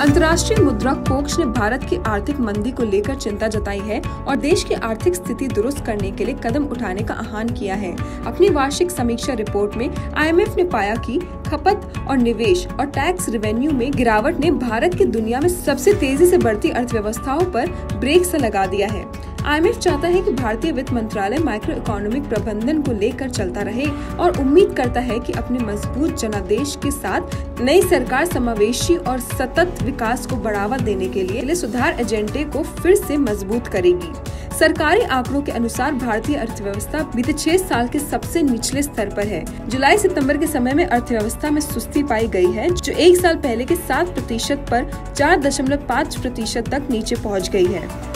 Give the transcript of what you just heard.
अंतर्राष्ट्रीय मुद्रा कोष ने भारत की आर्थिक मंदी को लेकर चिंता जताई है और देश की आर्थिक स्थिति दुरुस्त करने के लिए कदम उठाने का आह्वान किया है। अपनी वार्षिक समीक्षा रिपोर्ट में आईएमएफ ने पाया कि खपत और निवेश और टैक्स रेवेन्यू में गिरावट ने भारत की दुनिया में सबसे तेज़ी से बढ़ती अर्थव्यवस्थाओं पर ब्रेक से लगा दिया है। आईएमएफ चाहता है कि भारतीय वित्त मंत्रालय माइक्रो इकोनॉमिक प्रबंधन को लेकर चलता रहे और उम्मीद करता है कि अपने मज़बूत जनादेश के साथ नई सरकार समावेशी और सतत विकास को बढ़ावा देने के लिए सुधार एजेंडे को फिर से मज़बूत करेगी। सरकारी आंकड़ों के अनुसार भारतीय अर्थव्यवस्था बीते छह साल के सबसे निचले स्तर पर है। जुलाई सितंबर के समय में अर्थव्यवस्था में सुस्ती पाई गई है, जो एक साल पहले के सात प्रतिशत आरोप चार दशमलव पाँच प्रतिशत तक नीचे पहुँच गई है।